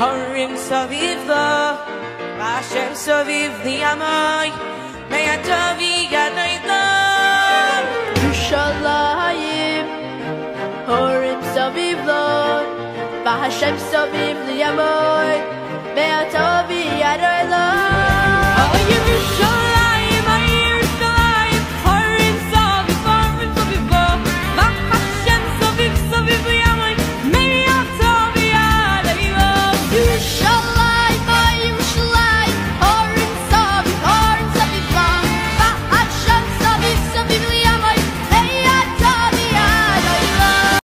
Horrim soviv lo Vashem soviv li amoy Me'atovi yadnoy lo Yerushalayim Horrim soviv lo Vashem soviv li